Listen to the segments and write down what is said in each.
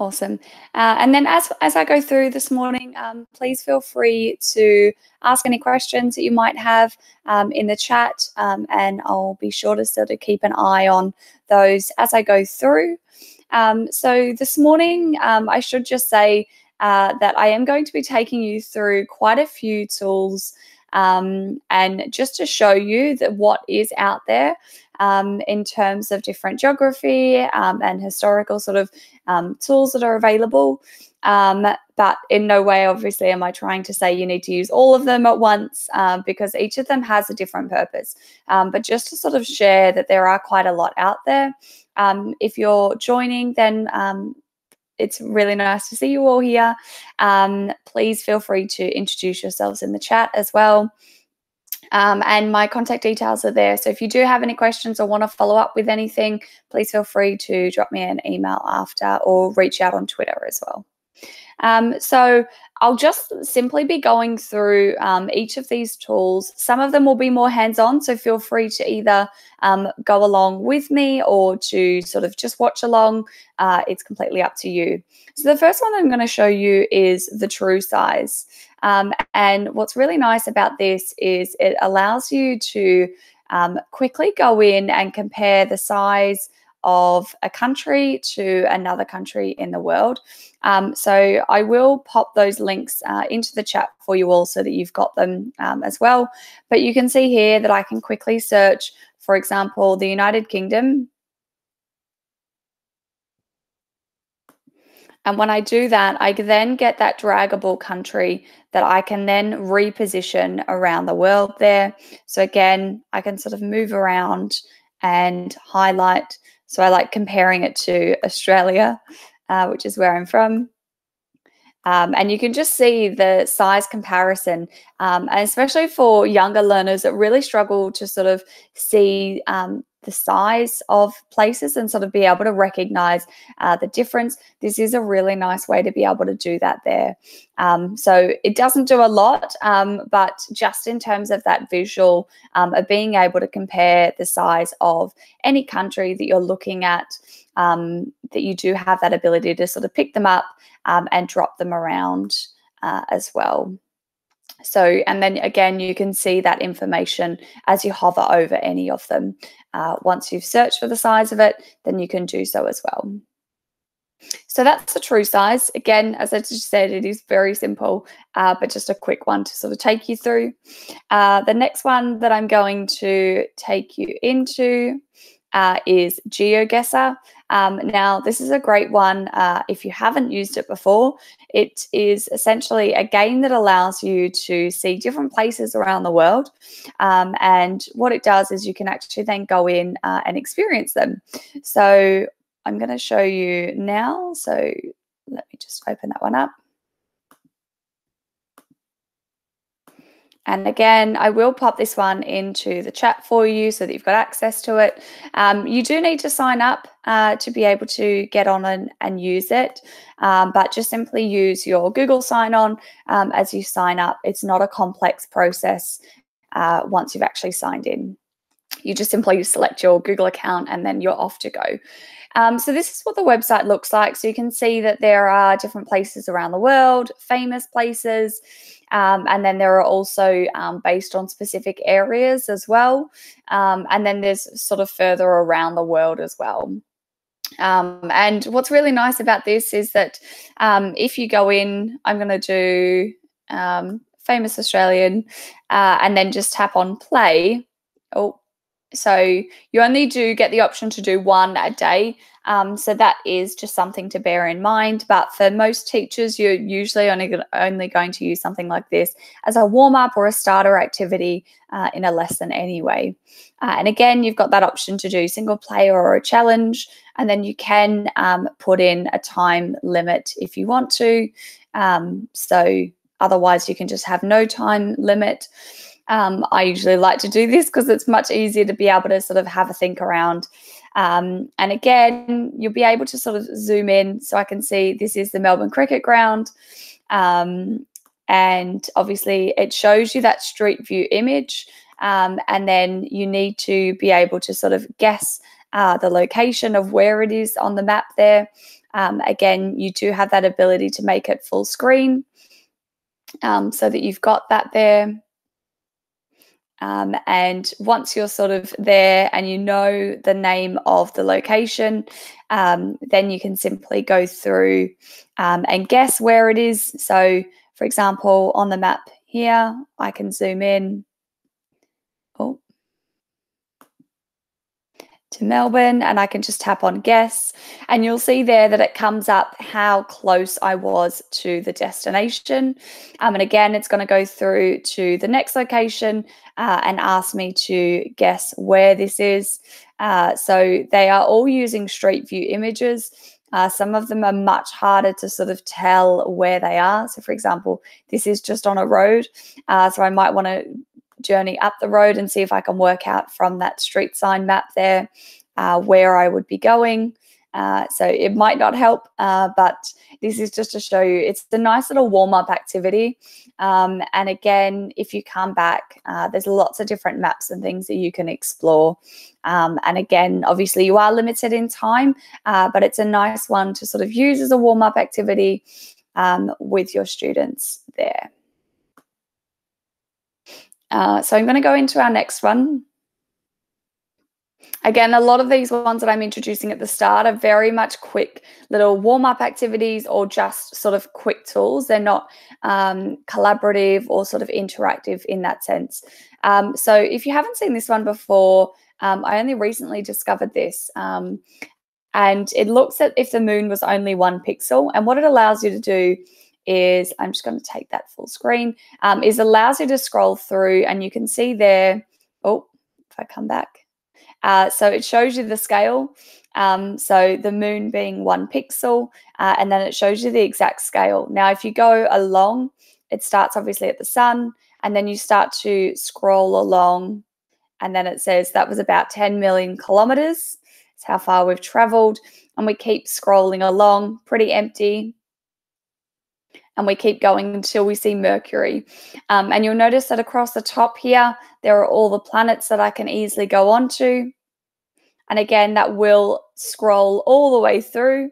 Awesome. Uh, and then as, as I go through this morning, um, please feel free to ask any questions that you might have um, in the chat, um, and I'll be sure to sort of keep an eye on those as I go through. Um, so this morning, um, I should just say uh, that I am going to be taking you through quite a few tools um, and just to show you that what is out there um, in terms of different geography um, and historical sort of um, tools that are available. Um, but in no way, obviously, am I trying to say you need to use all of them at once um, because each of them has a different purpose. but just to sort of share that there are quite a lot out there. if you're joining, then it's really nice to see you all here. Um, please feel free to introduce yourselves in the chat as well. Um, and my contact details are there. So if you do have any questions or want to follow up with anything, please feel free to drop me an email after or reach out on Twitter as well. Um, so I'll just simply be going through um, each of these tools. Some of them will be more hands-on, so feel free to either um, go along with me or to sort of just watch along. Uh, it's completely up to you. So the first one I'm going to show you is the true size. Um, and what's really nice about this is it allows you to um, quickly go in and compare the size of a country to another country in the world. Um, so I will pop those links uh, into the chat for you all so that you've got them um, as well. But you can see here that I can quickly search, for example, the United Kingdom. And when I do that, I then get that draggable country that I can then reposition around the world there. So again, I can sort of move around and highlight so I like comparing it to Australia, uh, which is where I'm from. Um, and you can just see the size comparison, um, and especially for younger learners that really struggle to sort of see um, the size of places and sort of be able to recognize uh, the difference. This is a really nice way to be able to do that there. Um, so it doesn't do a lot, um, but just in terms of that visual um, of being able to compare the size of any country that you're looking at, that you do have that ability to sort of pick them up um, and drop them around uh, as well. So, and then again, you can see that information as you hover over any of them. Uh, once you've searched for the size of it, then you can do so as well. So that's the true size. Again, as I just said, it is very simple, uh, but just a quick one to sort of take you through. Uh, the next one that I'm going to take you into uh, is GeoGuessr. Um, now, this is a great one uh, if you haven't used it before. It is essentially a game that allows you to see different places around the world. Um, and what it does is you can actually then go in uh, and experience them. So I'm going to show you now. So let me just open that one up. And again, I will pop this one into the chat for you so that you've got access to it. Um, you do need to sign up uh, to be able to get on and, and use it, um, but just simply use your Google sign on um, as you sign up. It's not a complex process uh, once you've actually signed in. You just simply select your Google account and then you're off to go. Um, so this is what the website looks like. So you can see that there are different places around the world, famous places, um, and then there are also um, based on specific areas as well. Um, and then there's sort of further around the world as well. Um, and what's really nice about this is that um, if you go in, I'm going to do famous Australian, uh, and then just tap on play. Oh, so you only do get the option to do one a day. Um, so that is just something to bear in mind. But for most teachers, you're usually only, only going to use something like this as a warm up or a starter activity uh, in a lesson anyway. Uh, and again, you've got that option to do single player or a challenge. And then you can um, put in a time limit if you want to. Um, so otherwise, you can just have no time limit. Um, I usually like to do this because it's much easier to be able to sort of have a think around. Um, and again, you'll be able to sort of zoom in so I can see this is the Melbourne Cricket Ground. Um, and obviously, it shows you that street view image. Um, and then you need to be able to sort of guess uh, the location of where it is on the map there. Um, again, you do have that ability to make it full screen um, so that you've got that there. Um, and once you're sort of there and you know the name of the location, um, then you can simply go through um, and guess where it is. So, for example, on the map here, I can zoom in. Oh, to Melbourne and I can just tap on guess and you'll see there that it comes up how close I was to the destination. Um, and again, it's going to go through to the next location uh, and ask me to guess where this is. Uh, so they are all using Street View images. Uh, some of them are much harder to sort of tell where they are. So, for example, this is just on a road. Uh, so I might want to journey up the road and see if I can work out from that street sign map there uh, where I would be going. Uh, so it might not help, uh, but this is just to show you it's a nice little warm up activity. Um, and again, if you come back, uh, there's lots of different maps and things that you can explore. Um, and again, obviously, you are limited in time, uh, but it's a nice one to sort of use as a warm up activity um, with your students there. Uh, so I'm going to go into our next one. Again, a lot of these ones that I'm introducing at the start are very much quick little warm up activities or just sort of quick tools. They're not um, collaborative or sort of interactive in that sense. Um, so if you haven't seen this one before, um, I only recently discovered this. Um, and it looks at if the moon was only one pixel. And what it allows you to do is I'm just going to take that full screen, um, is allows you to scroll through and you can see there, oh, if I come back. Uh, so it shows you the scale. Um, so the moon being one pixel, uh, and then it shows you the exact scale. Now, if you go along, it starts obviously at the sun, and then you start to scroll along, and then it says that was about 10 million kilometers. It's how far we've traveled, and we keep scrolling along, pretty empty, and we keep going until we see Mercury. Um, and you'll notice that across the top here, there are all the planets that I can easily go onto. And again, that will scroll all the way through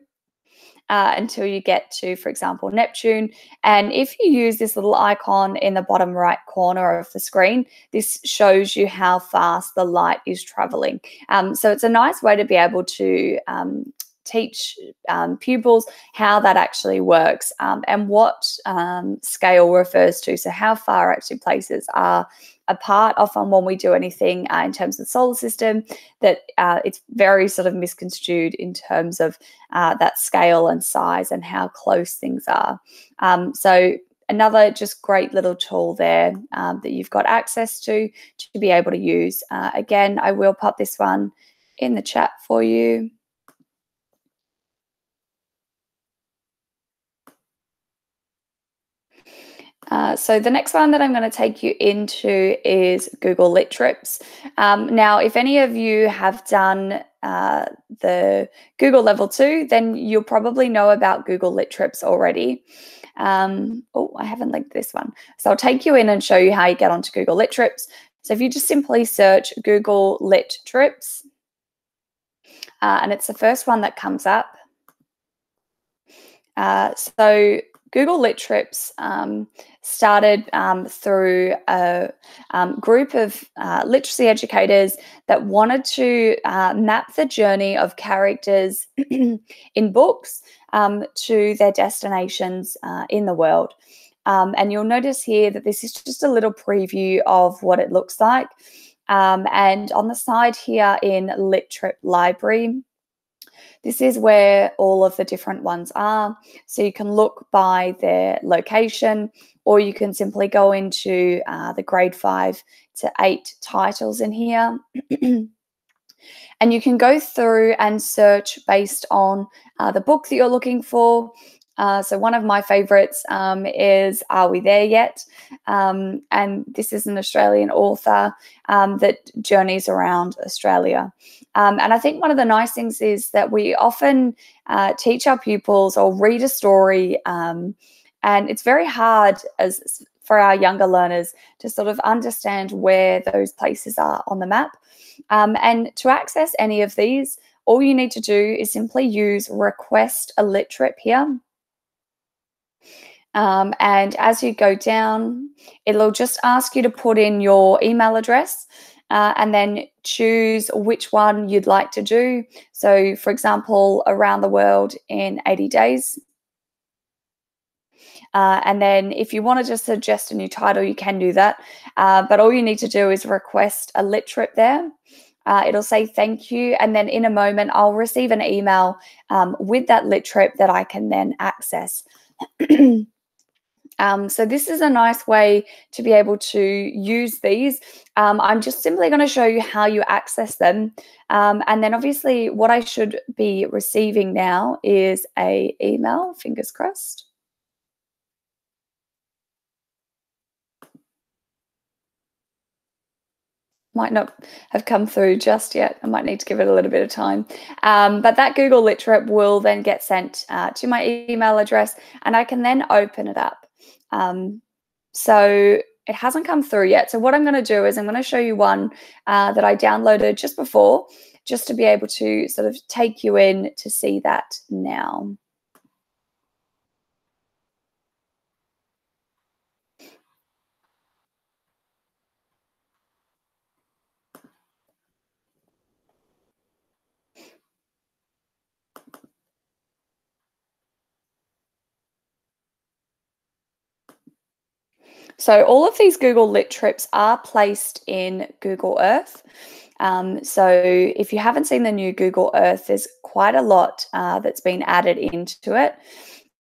uh, until you get to, for example, Neptune. And if you use this little icon in the bottom right corner of the screen, this shows you how fast the light is traveling. Um, so it's a nice way to be able to um, teach um, pupils how that actually works um, and what um, scale refers to. So, how far actually places are apart. Often, when we do anything uh, in terms of the solar system, that uh, it's very sort of misconstrued in terms of uh, that scale and size and how close things are. Um, so, another just great little tool there um, that you've got access to to be able to use. Uh, again, I will pop this one in the chat for you. Uh, so the next one that I'm going to take you into is Google Lit Trips. Um, now, if any of you have done uh, the Google Level 2, then you'll probably know about Google Lit Trips already. Um, oh, I haven't linked this one. So I'll take you in and show you how you get onto Google Lit Trips. So if you just simply search Google Lit Trips, uh, and it's the first one that comes up. Uh, so Google Lit Trips um, started um, through a um, group of uh, literacy educators that wanted to uh, map the journey of characters in books um, to their destinations uh, in the world. Um, and you'll notice here that this is just a little preview of what it looks like. Um, and on the side here in Lit Trip Library, this is where all of the different ones are. So you can look by their location, or you can simply go into uh, the grade five to eight titles in here. and you can go through and search based on uh, the book that you're looking for. Uh, so one of my favorites um, is Are We There Yet? Um, and this is an Australian author um, that journeys around Australia. Um, and I think one of the nice things is that we often uh, teach our pupils or read a story um, and it's very hard as for our younger learners to sort of understand where those places are on the map. Um, and to access any of these, all you need to do is simply use request a lit trip here. Um, and as you go down, it'll just ask you to put in your email address uh, and then choose which one you'd like to do. So, for example, around the world in 80 days. Uh, and then if you want to just suggest a new title, you can do that. Uh, but all you need to do is request a lit trip there. Uh, it'll say thank you. And then in a moment, I'll receive an email um, with that lit trip that I can then access. Um, so this is a nice way to be able to use these. Um, I'm just simply going to show you how you access them. Um, and then obviously what I should be receiving now is a email, fingers crossed. Might not have come through just yet. I might need to give it a little bit of time. Um, but that Google Lit Trip will then get sent uh, to my email address and I can then open it up. Um, so it hasn't come through yet. So what I'm going to do is I'm going to show you one uh, that I downloaded just before, just to be able to sort of take you in to see that now. So all of these Google Lit trips are placed in Google Earth. Um, so if you haven't seen the new Google Earth, there's quite a lot uh, that's been added into it.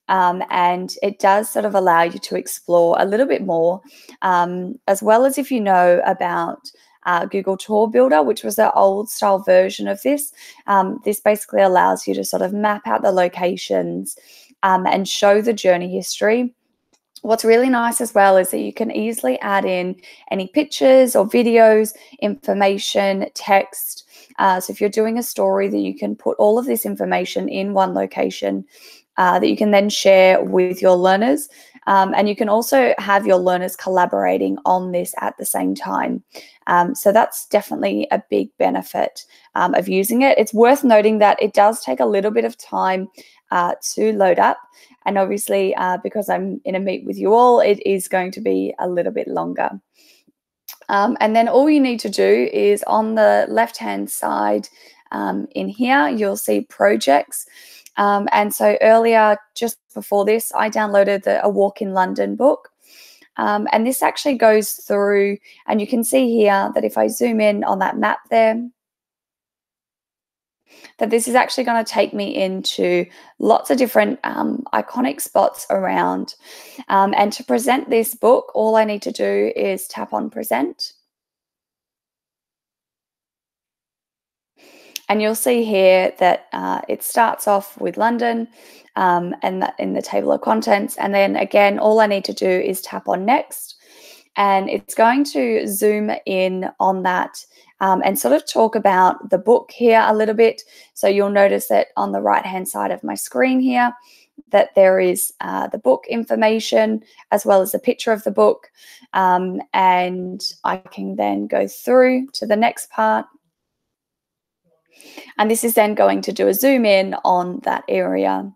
Um, and it does sort of allow you to explore a little bit more, um, as well as if you know about uh, Google Tour Builder, which was the old style version of this. Um, this basically allows you to sort of map out the locations um, and show the journey history What's really nice as well is that you can easily add in any pictures or videos, information, text. Uh, so if you're doing a story that you can put all of this information in one location uh, that you can then share with your learners. Um, and you can also have your learners collaborating on this at the same time. Um, so that's definitely a big benefit um, of using it. It's worth noting that it does take a little bit of time uh, to load up. And obviously, uh, because I'm in a meet with you all, it is going to be a little bit longer. Um, and then all you need to do is on the left-hand side um, in here, you'll see projects. Um, and so earlier, just before this, I downloaded the A Walk in London book. Um, and this actually goes through, and you can see here that if I zoom in on that map there, that this is actually going to take me into lots of different um, iconic spots around. Um, and to present this book, all I need to do is tap on present. And you'll see here that uh, it starts off with London um, and in the table of contents. And then again, all I need to do is tap on next. And it's going to zoom in on that um, and sort of talk about the book here a little bit. So you'll notice that on the right hand side of my screen here, that there is uh, the book information as well as a picture of the book. Um, and I can then go through to the next part. And this is then going to do a zoom in on that area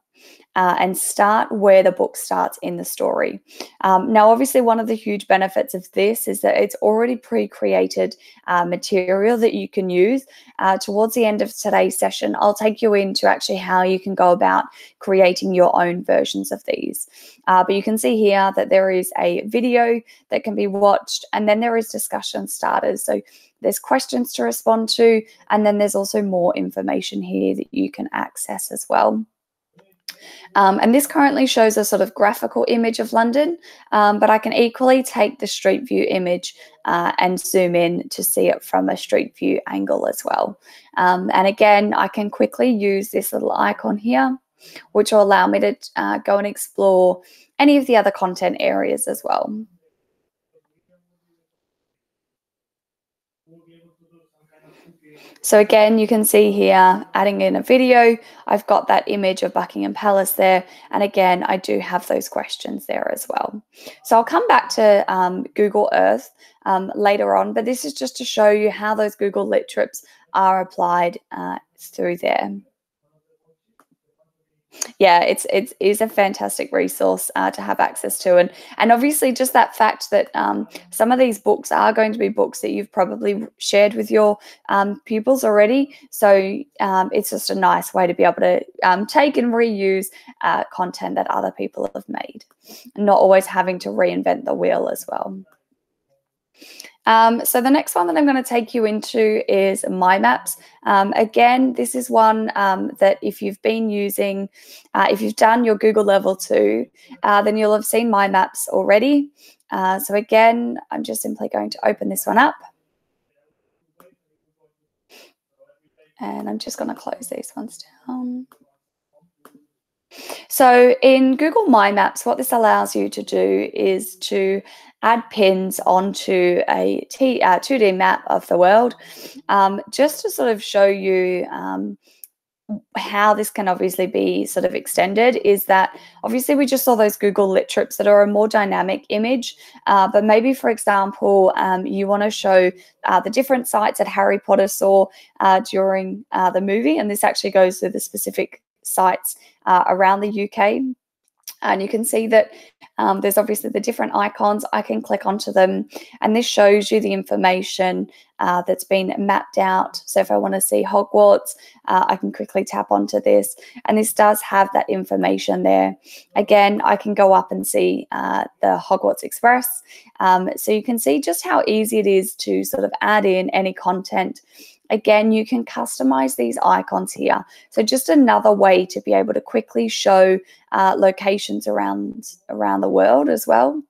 uh, and start where the book starts in the story. Um, now, obviously, one of the huge benefits of this is that it's already pre created uh, material that you can use. Uh, towards the end of today's session, I'll take you into actually how you can go about creating your own versions of these. Uh, but you can see here that there is a video that can be watched, and then there is discussion starters. So there's questions to respond to, and then there's also more information here that you can access as well. Um, and this currently shows a sort of graphical image of London, um, but I can equally take the street view image uh, and zoom in to see it from a street view angle as well. Um, and again, I can quickly use this little icon here, which will allow me to uh, go and explore any of the other content areas as well. So again, you can see here, adding in a video, I've got that image of Buckingham Palace there. And again, I do have those questions there as well. So I'll come back to um, Google Earth um, later on, but this is just to show you how those Google Lit trips are applied uh, through there yeah, it's it's is a fantastic resource uh, to have access to, and and obviously just that fact that um, some of these books are going to be books that you've probably shared with your um, pupils already. So um, it's just a nice way to be able to um, take and reuse uh, content that other people have made, and not always having to reinvent the wheel as well. Um, so the next one that I'm going to take you into is My Maps. Um, again, this is one um, that if you've been using, uh, if you've done your Google Level 2, uh, then you'll have seen My Maps already. Uh, so again, I'm just simply going to open this one up. And I'm just going to close these ones down. So in Google My Maps, what this allows you to do is to add pins onto a T, uh, 2D map of the world, um, just to sort of show you um, how this can obviously be sort of extended is that obviously we just saw those Google lit trips that are a more dynamic image, uh, but maybe for example, um, you want to show uh, the different sites that Harry Potter saw uh, during uh, the movie, and this actually goes to the specific sites uh, around the UK. And you can see that um, there's obviously the different icons. I can click onto them, and this shows you the information uh, that's been mapped out. So if I want to see Hogwarts, uh, I can quickly tap onto this, and this does have that information there. Again, I can go up and see uh, the Hogwarts Express. Um, so you can see just how easy it is to sort of add in any content Again, you can customize these icons here. So just another way to be able to quickly show uh, locations around, around the world as well.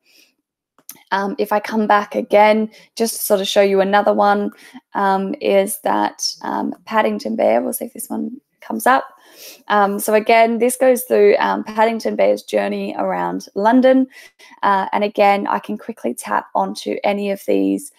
Um, if I come back again, just to sort of show you another one, um, is that um, Paddington Bear. We'll see if this one comes up. Um, so again, this goes through um, Paddington Bear's journey around London. Uh, and again, I can quickly tap onto any of these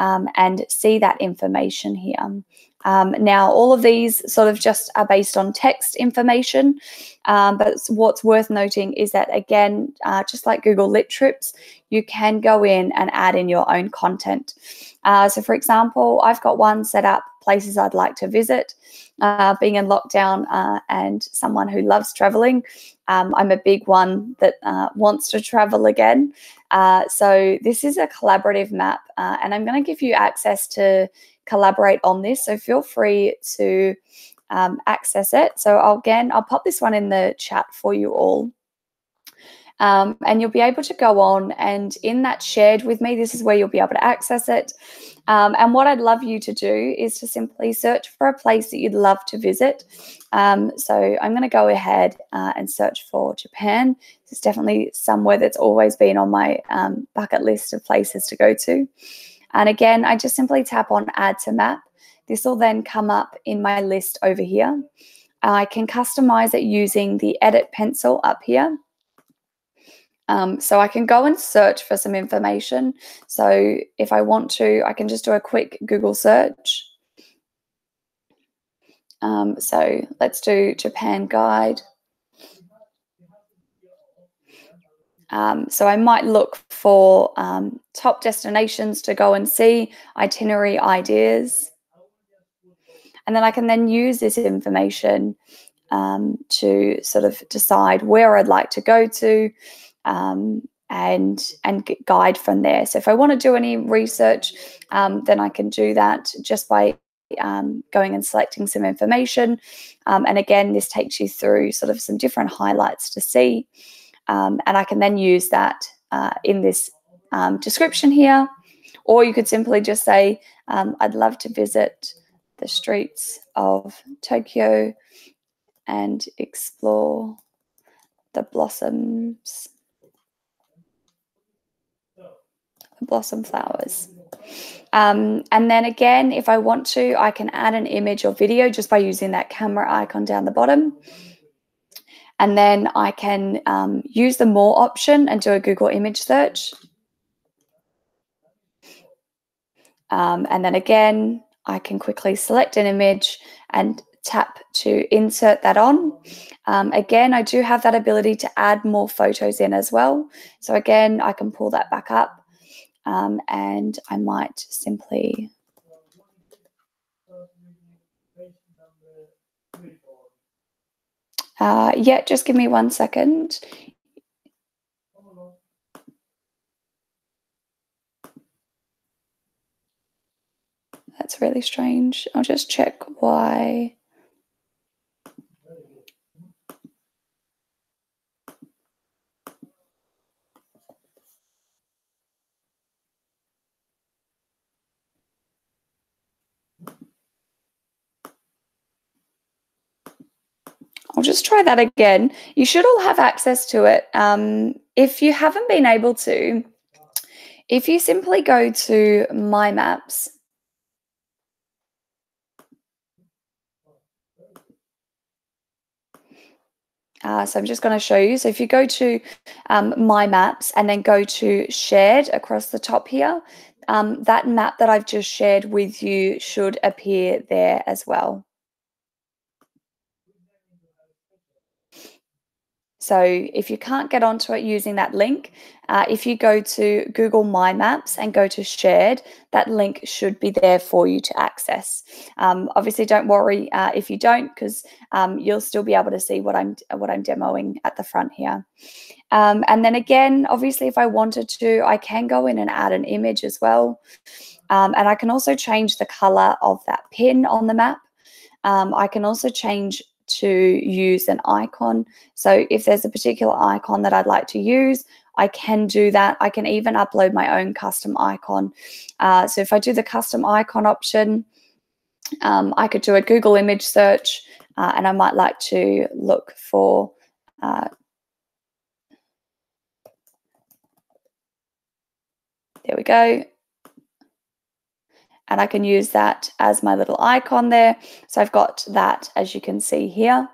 um, and see that information here. Um, now, all of these sort of just are based on text information, um, but what's worth noting is that, again, uh, just like Google Lit Trips, you can go in and add in your own content. Uh, so, for example, I've got one set up places I'd like to visit. Uh, being in lockdown uh, and someone who loves traveling, um, I'm a big one that uh, wants to travel again. Uh, so this is a collaborative map, uh, and I'm going to give you access to collaborate on this. So feel free to um, access it. So I'll, again, I'll pop this one in the chat for you all. Um, and you'll be able to go on and in that shared with me, this is where you'll be able to access it. Um, and what I'd love you to do is to simply search for a place that you'd love to visit. Um, so I'm going to go ahead uh, and search for Japan. It's definitely somewhere that's always been on my um, bucket list of places to go to. And again, I just simply tap on add to map. This will then come up in my list over here. I can customize it using the edit pencil up here. Um, so I can go and search for some information. So if I want to, I can just do a quick Google search. Um, so let's do Japan guide. Um, so I might look for um, top destinations to go and see, itinerary ideas. And then I can then use this information um, to sort of decide where I'd like to go to um, and and guide from there. So if I want to do any research, um, then I can do that just by um, going and selecting some information. Um, and again, this takes you through sort of some different highlights to see. Um, and I can then use that uh, in this um, description here. Or you could simply just say, I'd love to visit the streets of Tokyo and explore the blossoms blossom flowers. Um, and then again, if I want to, I can add an image or video just by using that camera icon down the bottom. And then I can um, use the more option and do a Google image search. Um, and then again, I can quickly select an image and tap to insert that on. Um, again, I do have that ability to add more photos in as well. So again, I can pull that back up um, and I might simply uh, yeah, just give me one second. That's really strange. I'll just check why I'll just try that again. You should all have access to it. Um, if you haven't been able to, if you simply go to My Maps, Uh, so I'm just going to show you. So if you go to um, My Maps and then go to Shared across the top here, um, that map that I've just shared with you should appear there as well. So if you can't get onto it using that link, uh, if you go to Google My Maps and go to Shared, that link should be there for you to access. Um, obviously, don't worry uh, if you don't, because um, you'll still be able to see what I'm what I'm demoing at the front here. Um, and then again, obviously, if I wanted to, I can go in and add an image as well. Um, and I can also change the color of that pin on the map. Um, I can also change to use an icon. So if there's a particular icon that I'd like to use, I can do that. I can even upload my own custom icon. Uh, so if I do the custom icon option, um, I could do a Google image search uh, and I might like to look for uh, there we go and I can use that as my little icon there. So I've got that as you can see here.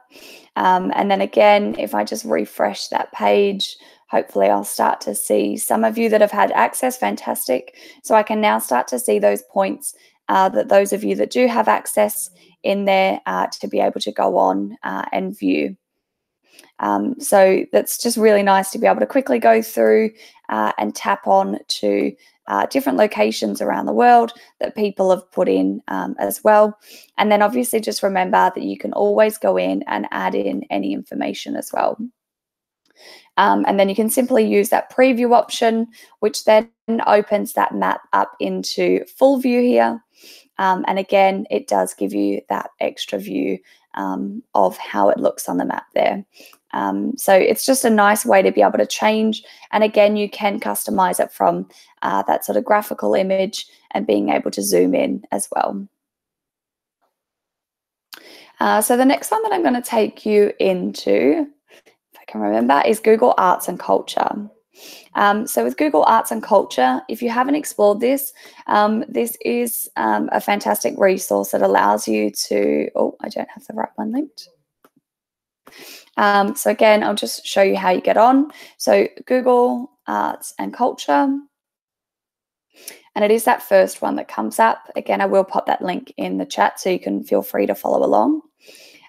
Um, and then again, if I just refresh that page, hopefully I'll start to see some of you that have had access, fantastic. So I can now start to see those points uh, that those of you that do have access in there uh, to be able to go on uh, and view. Um, so that's just really nice to be able to quickly go through uh, and tap on to uh, different locations around the world that people have put in um, as well. And then obviously just remember that you can always go in and add in any information as well. Um, and then you can simply use that preview option, which then opens that map up into full view here. Um, and again, it does give you that extra view um, of how it looks on the map there. Um, so it's just a nice way to be able to change. And again, you can customize it from uh, that sort of graphical image and being able to zoom in as well. Uh, so the next one that I'm going to take you into, if I can remember, is Google Arts and Culture. Um, so with Google Arts and Culture, if you haven't explored this, um, this is um, a fantastic resource that allows you to, oh, I don't have the right one linked. Um, so again, I'll just show you how you get on. So Google Arts and Culture. And it is that first one that comes up. Again, I will pop that link in the chat so you can feel free to follow along.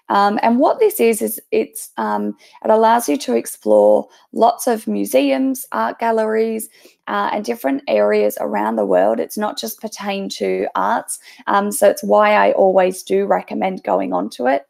Um, and what this is, is it's um, it allows you to explore lots of museums, art galleries, uh, and different areas around the world. It's not just pertain to arts. Um, so it's why I always do recommend going onto it.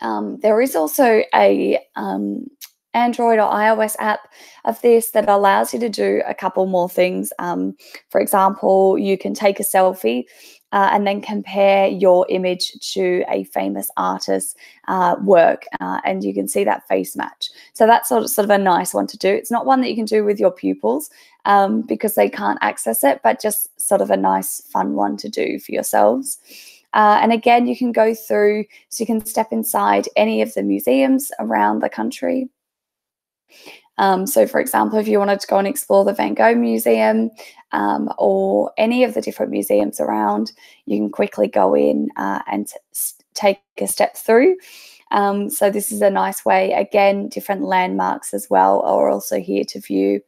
Um, there is also a um, Android or iOS app of this that allows you to do a couple more things. Um, for example, you can take a selfie uh, and then compare your image to a famous artist's uh, work, uh, and you can see that face match. So that's sort of, sort of a nice one to do. It's not one that you can do with your pupils um, because they can't access it, but just sort of a nice, fun one to do for yourselves. Uh, and again, you can go through, so you can step inside any of the museums around the country. Um, so, for example, if you wanted to go and explore the Van Gogh Museum um, or any of the different museums around, you can quickly go in uh, and take a step through. Um, so, this is a nice way. Again, different landmarks as well are also here to view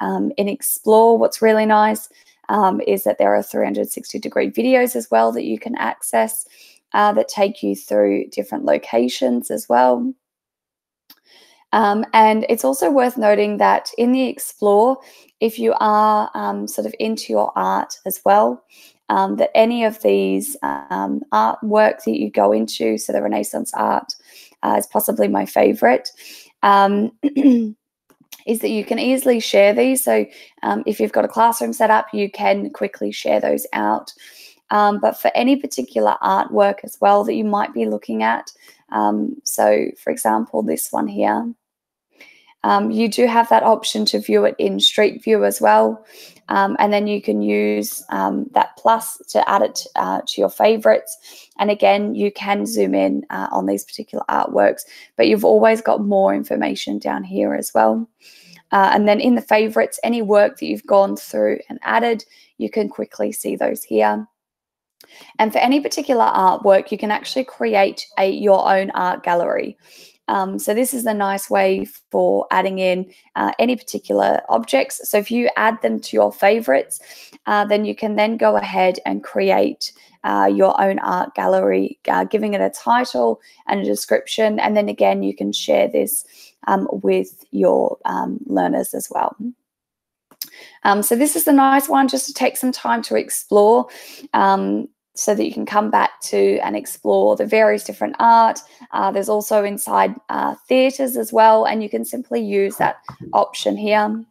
um, and explore. What's really nice um, is that there are 360 degree videos as well that you can access uh, that take you through different locations as well. Um, and it's also worth noting that in the Explore, if you are um, sort of into your art as well, um, that any of these um, artwork that you go into, so the Renaissance art, uh, is possibly my favorite. Um, is that you can easily share these. So um, if you've got a classroom set up, you can quickly share those out. Um, but for any particular artwork as well that you might be looking at, um, so for example, this one here, um, you do have that option to view it in Street View as well. Um, and then you can use um, that plus to add it uh, to your favorites. And again, you can zoom in uh, on these particular artworks, but you've always got more information down here as well. Uh, and then in the favorites, any work that you've gone through and added, you can quickly see those here. And for any particular artwork, you can actually create a your own art gallery. Um, so this is a nice way for adding in uh, any particular objects. So if you add them to your favorites, uh, then you can then go ahead and create uh, your own art gallery, uh, giving it a title and a description. And then again, you can share this um, with your um, learners as well. Um, so this is a nice one just to take some time to explore. Um, so that you can come back to and explore the various different art. Uh, there's also inside uh, theatres as well, and you can simply use that option here.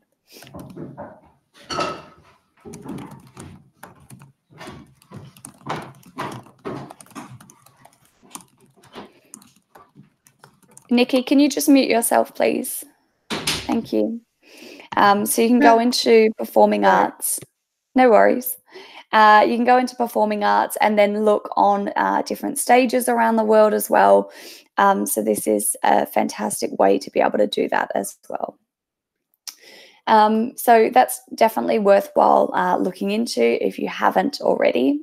Nikki, can you just mute yourself, please? Thank you. Um, so you can go into performing arts. No worries. Uh, you can go into performing arts and then look on uh, different stages around the world as well. Um, so this is a fantastic way to be able to do that as well. Um, so that's definitely worthwhile uh, looking into if you haven't already.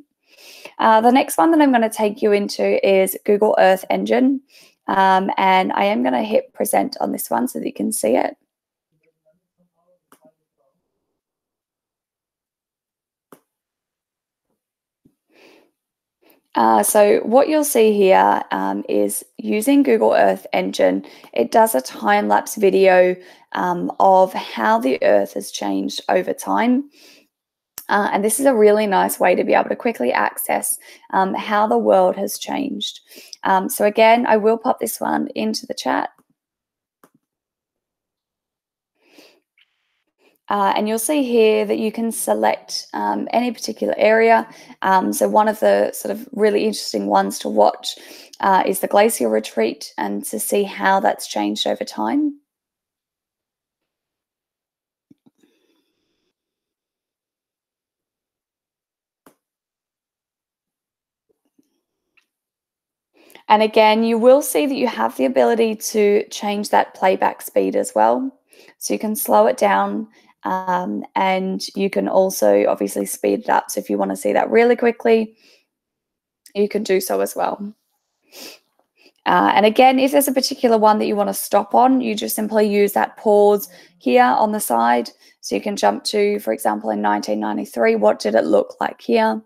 Uh, the next one that I'm going to take you into is Google Earth Engine. Um, and I am going to hit present on this one so that you can see it. Uh, so what you'll see here um, is using Google Earth Engine, it does a time-lapse video um, of how the Earth has changed over time. Uh, and this is a really nice way to be able to quickly access um, how the world has changed. Um, so again, I will pop this one into the chat. Uh, and you'll see here that you can select um, any particular area. Um, so one of the sort of really interesting ones to watch uh, is the glacier retreat and to see how that's changed over time. And again, you will see that you have the ability to change that playback speed as well. So you can slow it down um, and you can also obviously speed it up. So if you want to see that really quickly, you can do so as well. Uh, and again, if there's a particular one that you want to stop on, you just simply use that pause here on the side. So you can jump to, for example, in 1993, what did it look like here?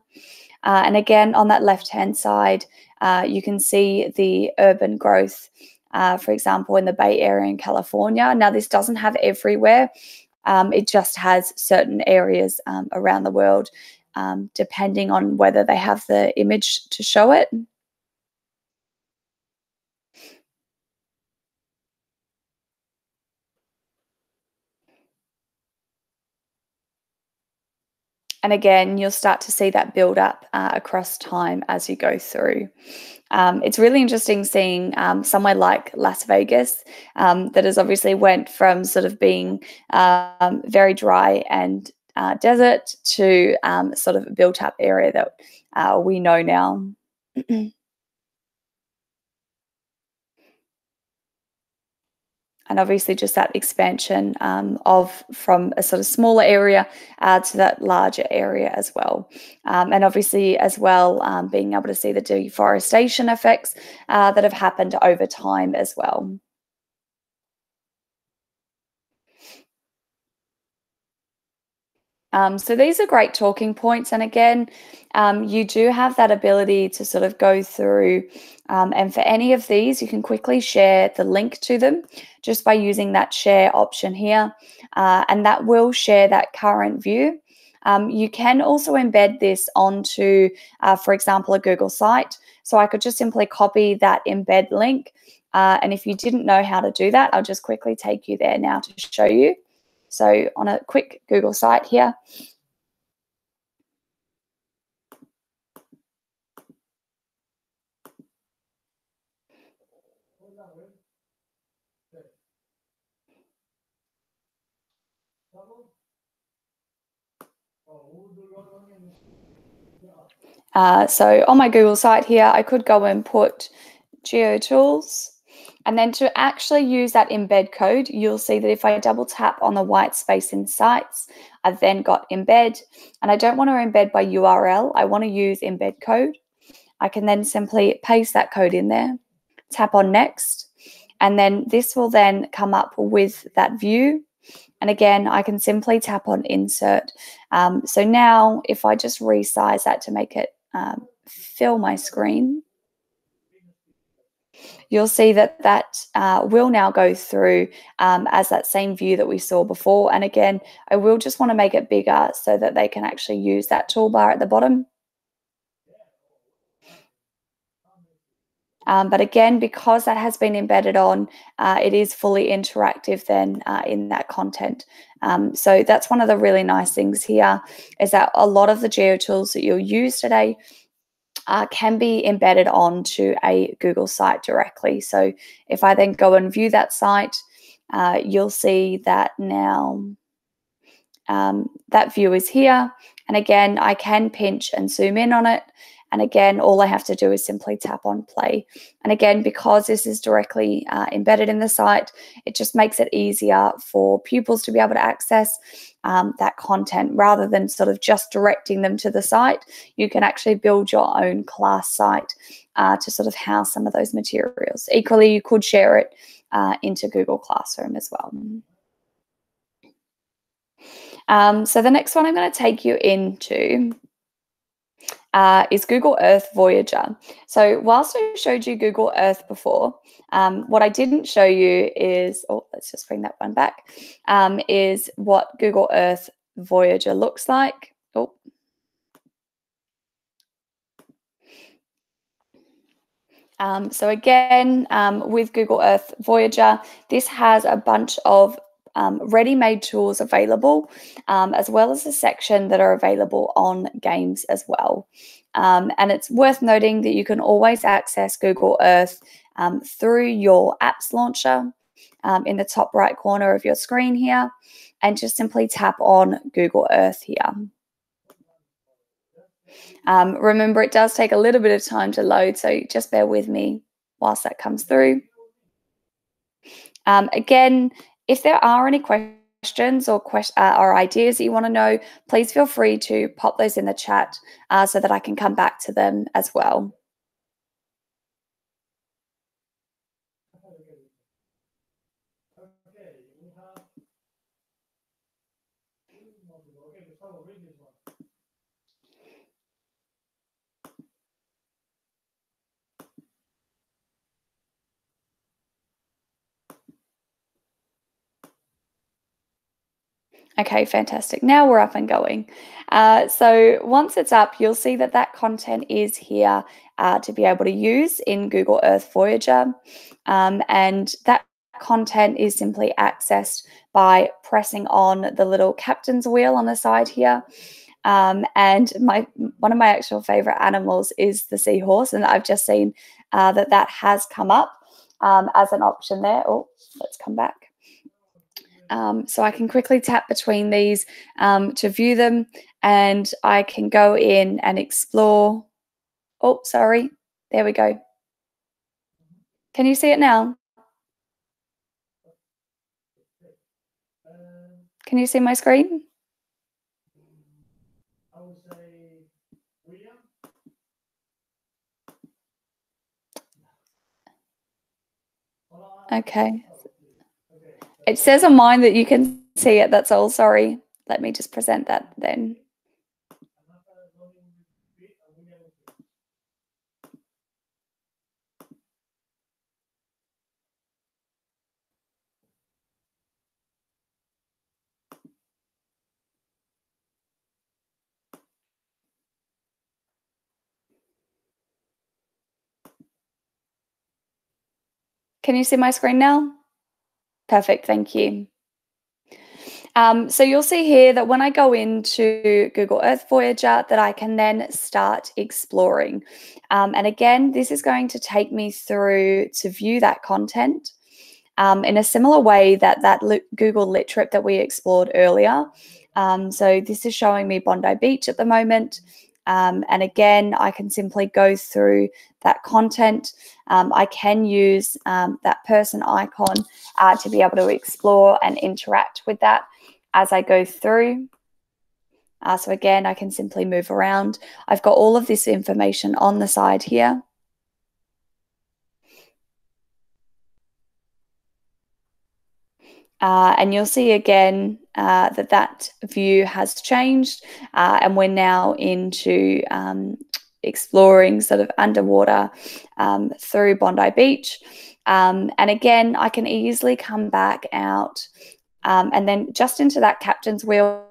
Uh, and again, on that left-hand side, uh, you can see the urban growth, uh, for example, in the Bay Area in California. Now, this doesn't have everywhere. Um, it just has certain areas um, around the world, um, depending on whether they have the image to show it. And again, you'll start to see that build up uh, across time as you go through. Um, it's really interesting seeing um, somewhere like Las Vegas um, that has obviously went from sort of being um, very dry and uh, desert to um, sort of a built up area that uh, we know now. and obviously just that expansion um, of from a sort of smaller area uh, to that larger area as well. Um, and obviously as well, um, being able to see the deforestation effects uh, that have happened over time as well. Um, so these are great talking points. And again, um, you do have that ability to sort of go through. Um, and for any of these, you can quickly share the link to them just by using that share option here. Uh, and that will share that current view. Um, you can also embed this onto, uh, for example, a Google site. So I could just simply copy that embed link Uh, and if you didn't know how to do that, I'll just quickly take you there now to show you. So on a quick Google site here, Uh, so on my Google site here, I could go and put GeoTools. And then to actually use that embed code, you'll see that if I double tap on the white space in sites, I've then got embed. And I don't want to embed by URL. I want to use embed code. I can then simply paste that code in there, tap on next, and then this will then come up with that view. And again, I can simply tap on insert. Um, so now if I just resize that to make it um, fill my screen, you'll see that that uh, will now go through um, as that same view that we saw before. And again, I will just want to make it bigger so that they can actually use that toolbar at the bottom. Um, but again, because that has been embedded on, uh, it is fully interactive then uh, in that content. Um, so that's one of the really nice things here is that a lot of the geo tools that you'll use today uh, can be embedded onto a Google site directly. So if I then go and view that site, uh, you'll see that now um, that view is here. And again, I can pinch and zoom in on it and again, all I have to do is simply tap on play. And again, because this is directly uh, embedded in the site, it just makes it easier for pupils to be able to access um, that content rather than sort of just directing them to the site. You can actually build your own class site uh, to sort of house some of those materials. Equally, you could share it uh, into Google Classroom as well. Um, so the next one I'm going to take you into uh, is Google Earth Voyager. So whilst I showed you Google Earth before, um, what I didn't show you is, oh, let's just bring that one back, um, is what Google Earth Voyager looks like. Oh. Um, so again, um, with Google Earth Voyager, this has a bunch of um, ready-made tools available, um, as well as a section that are available on games as well. Um, and it's worth noting that you can always access Google Earth um, through your apps launcher um, in the top right corner of your screen here, and just simply tap on Google Earth here. Um, remember, it does take a little bit of time to load, so just bear with me whilst that comes through. Um, again, if there are any questions or, quest uh, or ideas that you want to know, please feel free to pop those in the chat uh, so that I can come back to them as well. Okay, fantastic. Now we're up and going. Uh, so once it's up, you'll see that that content is here uh, to be able to use in Google Earth Voyager. Um, and that content is simply accessed by pressing on the little captain's wheel on the side here. Um, and my one of my actual favorite animals is the seahorse, and I've just seen uh, that that has come up um, as an option there. Oh, let's come back. Um, so I can quickly tap between these um, to view them and I can go in and explore. Oh, sorry. There we go. Can you see it now? Can you see my screen? Okay. It says on mine that you can see it. That's all. Sorry. Let me just present that then. Can you see my screen now? Perfect, thank you. Um, so you'll see here that when I go into Google Earth Voyager that I can then start exploring. Um, and again, this is going to take me through to view that content um, in a similar way that that Google Lit trip that we explored earlier. Um, so this is showing me Bondi Beach at the moment. Um, and again, I can simply go through that content. Um, I can use um, that person icon uh, to be able to explore and interact with that as I go through. Uh, so again, I can simply move around. I've got all of this information on the side here. Uh, and you'll see again uh, that that view has changed uh, and we're now into um, exploring sort of underwater um, through Bondi Beach. Um, and again, I can easily come back out um, and then just into that captain's wheel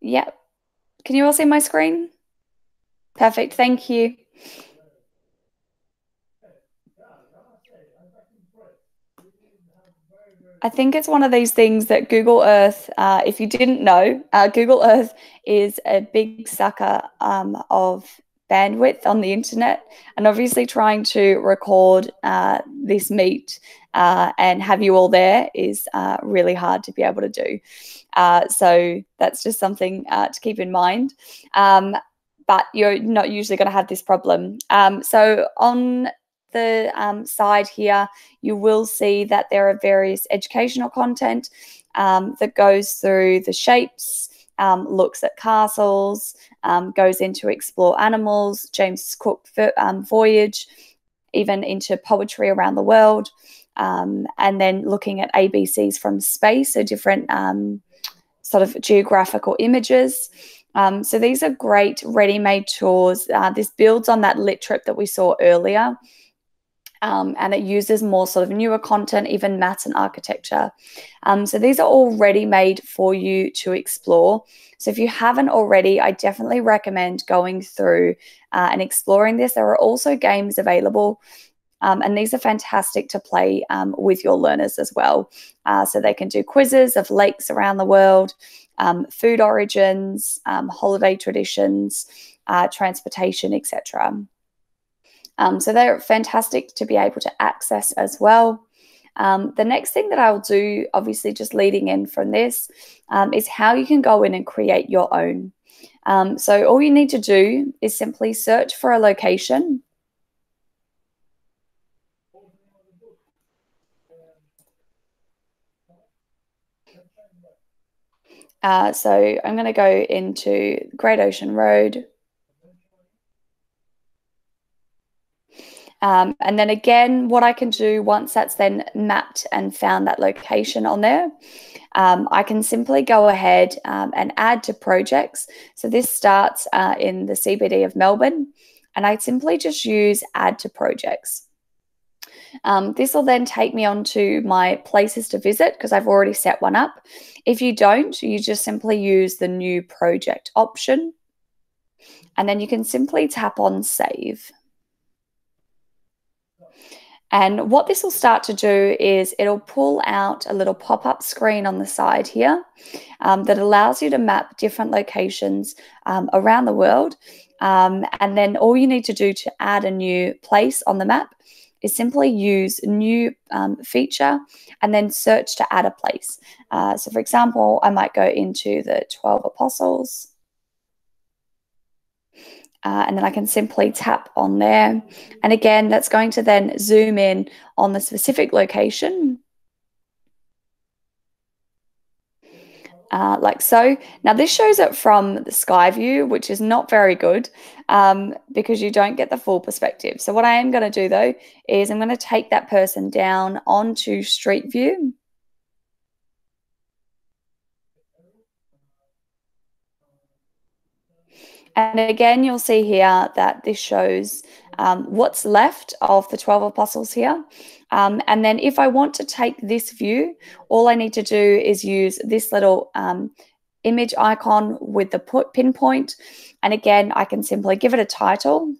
Yeah. Can you all see my screen? Perfect. Thank you. I think it's one of these things that Google Earth, uh, if you didn't know, uh, Google Earth is a big sucker um, of bandwidth on the internet. And obviously, trying to record uh, this meet uh, and have you all there is uh, really hard to be able to do. Uh, so that's just something uh, to keep in mind. Um, but you're not usually going to have this problem. Um, so on the um, side here, you will see that there are various educational content um, that goes through the shapes, um, looks at castles, um, goes into explore animals, James Cook um, voyage, even into poetry around the world, um, and then looking at ABCs from space, so different um, sort of geographical images. Um, so these are great ready-made tours. Uh, this builds on that lit trip that we saw earlier. Um, and it uses more sort of newer content, even maths and architecture. Um, so these are all ready made for you to explore. So if you haven't already, I definitely recommend going through uh, and exploring this. There are also games available. Um, and these are fantastic to play um, with your learners as well. Uh, so they can do quizzes of lakes around the world, um, food origins, um, holiday traditions, uh, transportation, etc. Um, so they're fantastic to be able to access as well. Um, the next thing that I'll do, obviously just leading in from this, um, is how you can go in and create your own. Um, so all you need to do is simply search for a location. Uh, so I'm going to go into Great Ocean Road. Um, and then again, what I can do once that's then mapped and found that location on there, um, I can simply go ahead um, and add to projects. So this starts uh, in the CBD of Melbourne, and I simply just use add to projects. Um, this will then take me on to my places to visit because I've already set one up. If you don't, you just simply use the new project option and then you can simply tap on save. And what this will start to do is it'll pull out a little pop-up screen on the side here um, that allows you to map different locations um, around the world. Um, and then all you need to do to add a new place on the map is simply use new um, feature and then search to add a place. Uh, so for example, I might go into the 12 apostles uh, and then I can simply tap on there. And again, that's going to then zoom in on the specific location. Uh, like so. Now this shows it from the sky view, which is not very good um, because you don't get the full perspective. So what I am going to do though is I'm going to take that person down onto street view. And again, you'll see here that this shows um, what's left of the 12 apostles here. Um, and then if I want to take this view, all I need to do is use this little um, image icon with the pinpoint. And again, I can simply give it a title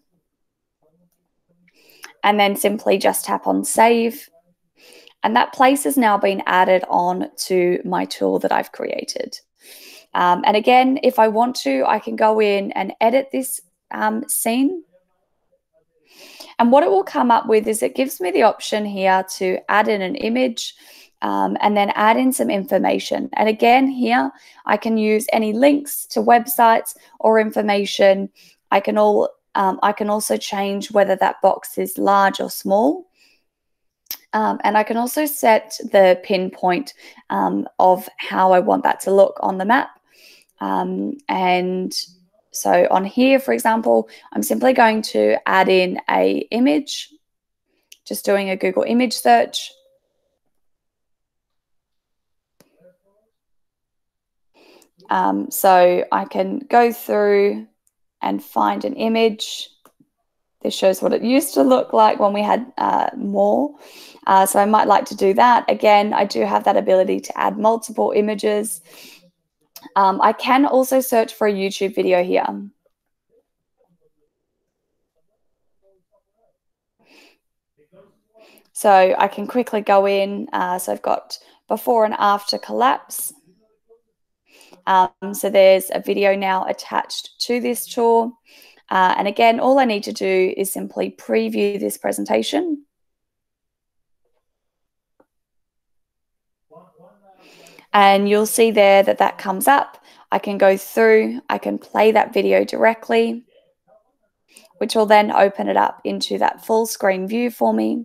and then simply just tap on save. And that place has now been added on to my tool that I've created. Um, and again, if I want to, I can go in and edit this um, scene. And what it will come up with is it gives me the option here to add in an image um, and then add in some information. And again, here I can use any links to websites or information. I can all um, I can also change whether that box is large or small. Um, and I can also set the pinpoint um, of how I want that to look on the map. Um, and so on here, for example, I'm simply going to add in a image, just doing a Google image search. Um, so I can go through and find an image. This shows what it used to look like when we had uh, more. Uh, so I might like to do that. Again, I do have that ability to add multiple images. Um, I can also search for a YouTube video here. So I can quickly go in. Uh, so I've got before and after collapse. Um, so there's a video now attached to this tour. Uh, and again, all I need to do is simply preview this presentation. And you'll see there that that comes up. I can go through, I can play that video directly, which will then open it up into that full screen view for me.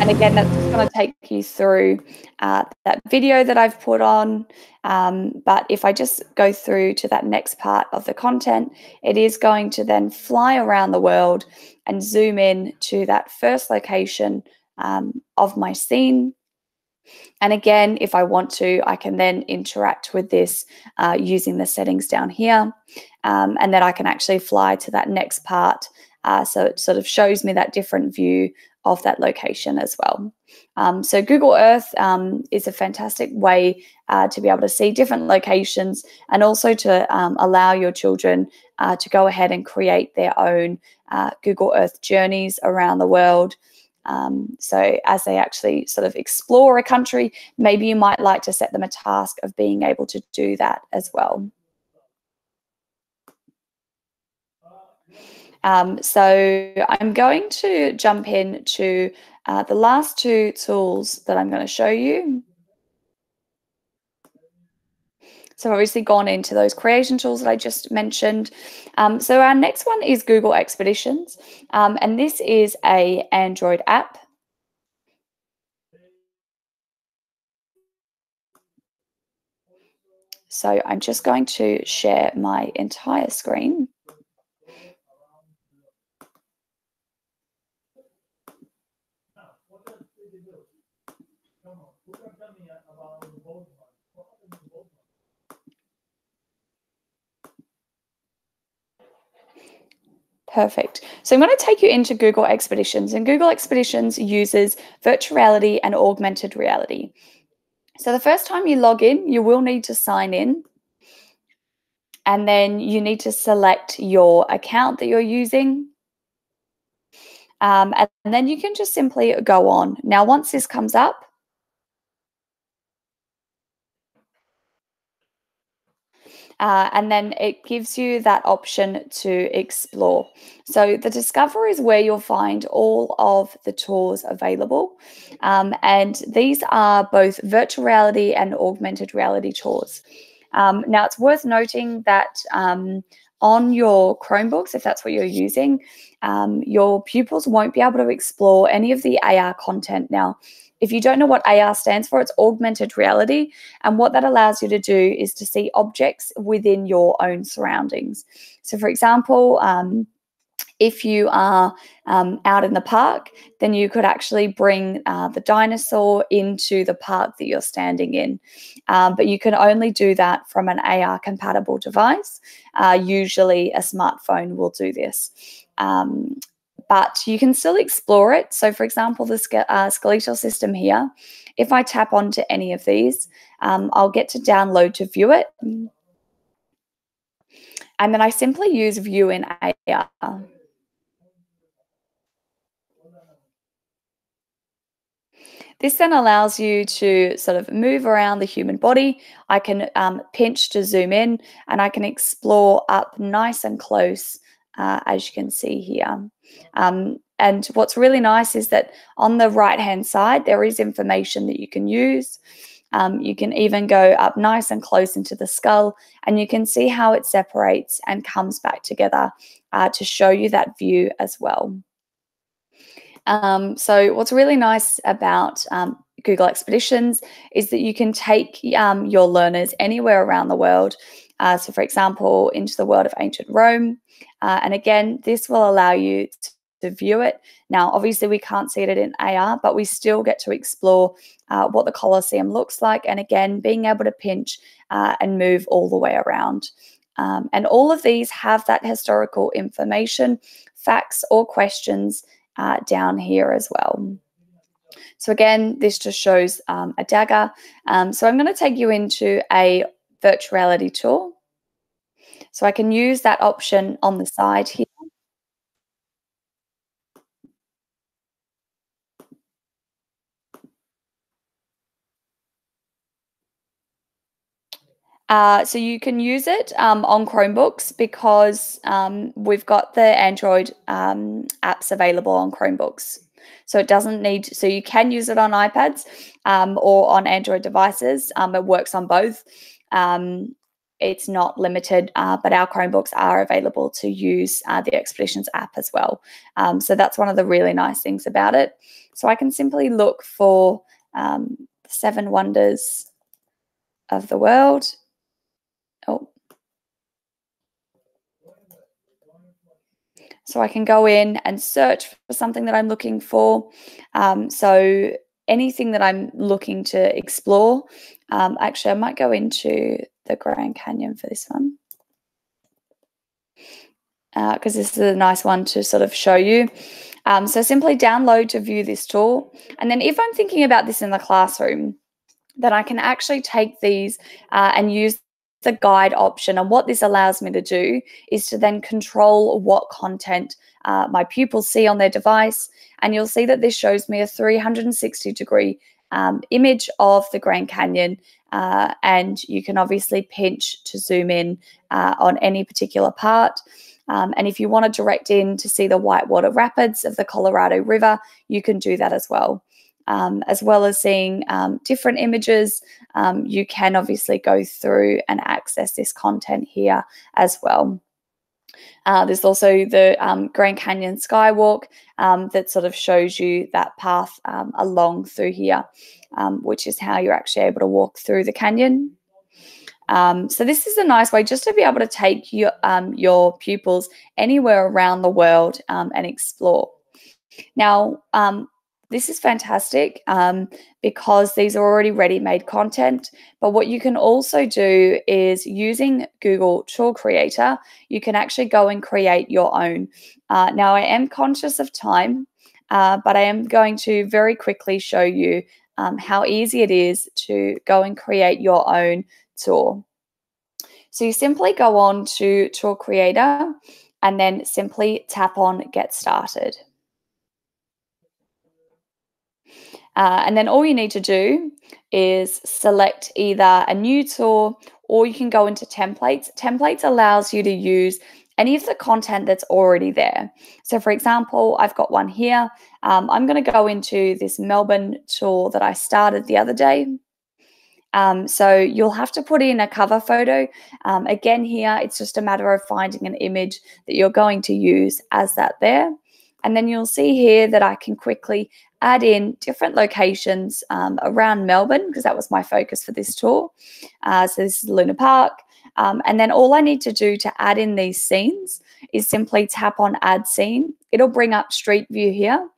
And again, that's going to take you through uh, that video that I've put on. Um, but if I just go through to that next part of the content, it is going to then fly around the world and zoom in to that first location um, of my scene. And again, if I want to, I can then interact with this uh, using the settings down here. Um, and then I can actually fly to that next part. Uh, so it sort of shows me that different view of that location as well. Um, so Google Earth um, is a fantastic way uh, to be able to see different locations and also to um, allow your children uh, to go ahead and create their own uh, Google Earth journeys around the world. Um, so as they actually sort of explore a country, maybe you might like to set them a task of being able to do that as well. Um, so I'm going to jump in to uh, the last two tools that I'm going to show you. So I've obviously gone into those creation tools that I just mentioned. Um, so our next one is Google Expeditions. Um, and this is a Android app. So I'm just going to share my entire screen. Perfect. So I'm going to take you into Google Expeditions, and Google Expeditions uses virtual reality and augmented reality. So the first time you log in, you will need to sign in. And then you need to select your account that you're using. Um, and then you can just simply go on. Now, once this comes up, Uh, and then it gives you that option to explore. So the Discover is where you'll find all of the tours available. Um, and these are both virtual reality and augmented reality tours. Um, now, it's worth noting that um, on your Chromebooks, if that's what you're using, um, your pupils won't be able to explore any of the AR content. Now, if you don't know what AR stands for, it's augmented reality. And what that allows you to do is to see objects within your own surroundings. So, for example, um, if you are um, out in the park, then you could actually bring uh, the dinosaur into the park that you're standing in. Um, but you can only do that from an AR compatible device. Uh, usually, a smartphone will do this. Um, but you can still explore it. So, for example, the uh, skeletal system here, if I tap onto any of these, um, I'll get to download to view it. And then I simply use view in AR. This then allows you to sort of move around the human body. I can um, pinch to zoom in and I can explore up nice and close, uh, as you can see here. Um, and what's really nice is that on the right hand side, there is information that you can use. Um, you can even go up nice and close into the skull and you can see how it separates and comes back together uh, to show you that view as well. Um, so what's really nice about um, Google Expeditions is that you can take um, your learners anywhere around the world. Uh, so for example, into the world of ancient Rome. Uh, and again, this will allow you to, to view it. Now, obviously we can't see it in AR, but we still get to explore uh, what the Colosseum looks like. And again, being able to pinch uh, and move all the way around. Um, and all of these have that historical information, facts or questions uh, down here as well. So again, this just shows um, a dagger. Um, so I'm going to take you into a virtual reality tour. So I can use that option on the side here. Uh, so you can use it um, on Chromebooks because um, we've got the Android um, apps available on Chromebooks. So it doesn't need, so you can use it on iPads um, or on Android devices. Um, it works on both. Um, it's not limited, uh, but our Chromebooks are available to use uh, the Expeditions app as well. so that's one of the really nice things about it. So I can simply look for seven wonders of the world Oh. So I can go in and search for something that I'm looking for. Um, so anything that I'm looking to explore, um, actually, I might go into the Grand Canyon for this one. Because uh, this is a nice one to sort of show you. Um, so simply download to view this tool. And then if I'm thinking about this in the classroom, then I can actually take these uh, and use the guide option. And what this allows me to do is to then control what content uh, my pupils see on their device. And you'll see that this shows me a 360 degree um, image of the Grand Canyon. Uh, and you can obviously pinch to zoom in uh, on any particular part. Um, and if you want to direct in to see the whitewater rapids of the Colorado River, you can do that as well um, as well as seeing um, different images, um, you can obviously go through and access this content here as well. Uh, there's also the um, Grand Canyon Skywalk um, that sort of shows you that path um, along through here, which is how you're actually able to walk through the canyon. Um, so this is a nice way just to be able to take your um, your pupils anywhere around the world um, and explore. Now, this is fantastic um, because these are already ready-made content. But what you can also do is using Google Tour Creator, you can actually go and create your own. Uh, now, I am conscious of time, uh, but I am going to very quickly show you um, how easy it is to go and create your own tour. So you simply go on to Tour Creator and then simply tap on Get Started. Uh, and then all you need to do is select either a new tour or you can go into templates. Templates allows you to use any of the content that's already there. So for example, I've got one here. Um, I'm going to go into this Melbourne tour that I started the other day. Um, so you'll have to put in a cover photo. Um, again, here, it's just a matter of finding an image that you're going to use as that there. And then you'll see here that I can quickly add in different locations um, around Melbourne because that was my focus for this tour. Uh, so this is Luna Park. Um, and then all I need to do to add in these scenes is simply tap on add scene. It'll bring up Street View here.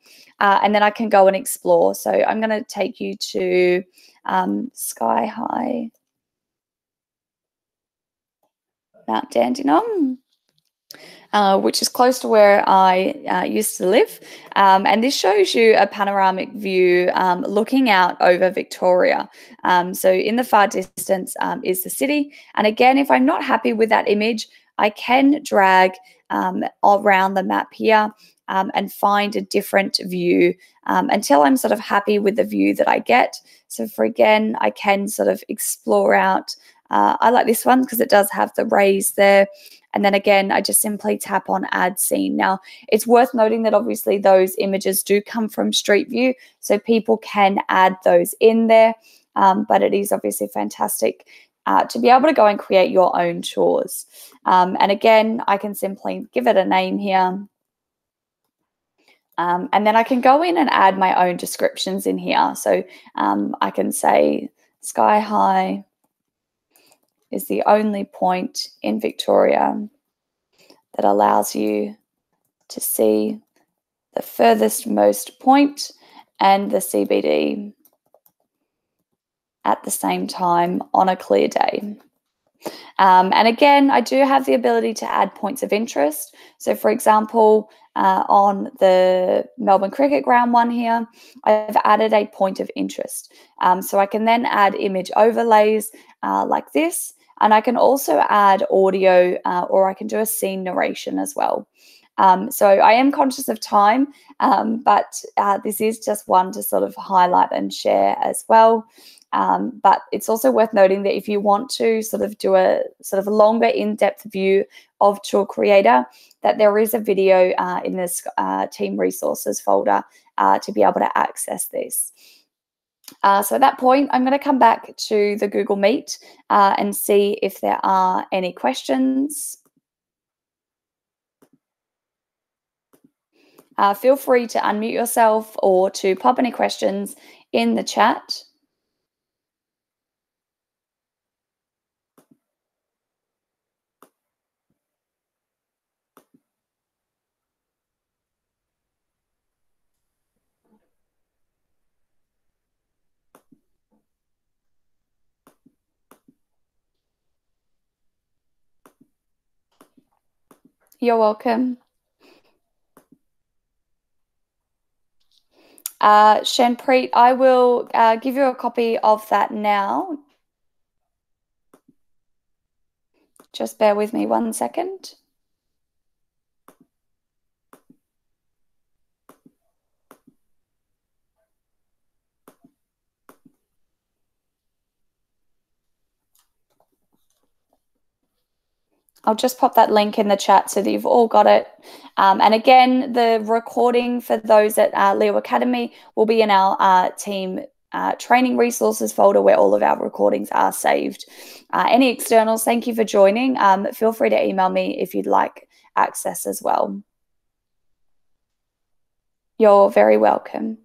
Uh, and then I can go and explore. So I'm going to take you to um, Sky High Mount Dandenong uh, which is close to where I uh, used to live. Um, and this shows you a panoramic view um, looking out over Victoria. Um, so in the far distance um, is the city. And again, if I'm not happy with that image, I can drag um, around the map here um, and find a different view until I'm sort of happy with the view that I get. So for again, I can sort of explore out. Uh, I like this one because it does have the rays there. And then again, I just simply tap on add scene. Now, it's worth noting that obviously those images do come from Street View, so people can add those in there. Um, but it is obviously fantastic uh, to be able to go and create your own tours. Um, and again, I can simply give it a name here. Um, and then I can go in and add my own descriptions in here. So um, I can say sky high is the only point in Victoria that allows you to see the furthest most point and the CBD at the same time on a clear day. Um, and again, I do have the ability to add points of interest. So, for example, uh, on the Melbourne Cricket Ground one here, I've added a point of interest. Um, so I can then add image overlays uh, like this, and I can also add audio uh, or I can do a scene narration as well. Um, so I am conscious of time, um, but uh, this is just one to sort of highlight and share as well. Um, but it's also worth noting that if you want to sort of do a sort of longer in-depth view of Tour Creator, that there is a video uh, in this uh, team resources folder uh, to be able to access this. Uh, so at that point, I'm going to come back to the Google Meet uh, and see if there are any questions. Uh, feel free to unmute yourself or to pop any questions in the chat. You're welcome. Uh, Shanpreet, I will uh, give you a copy of that now. Just bear with me one second. I'll just pop that link in the chat so that you've all got it. Um, and again, the recording for those at uh, Leo Academy will be in our uh, team uh, training resources folder where all of our recordings are saved. Uh, any externals, thank you for joining. Um, feel free to email me if you'd like access as well. You're very welcome.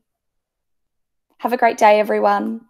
Have a great day, everyone.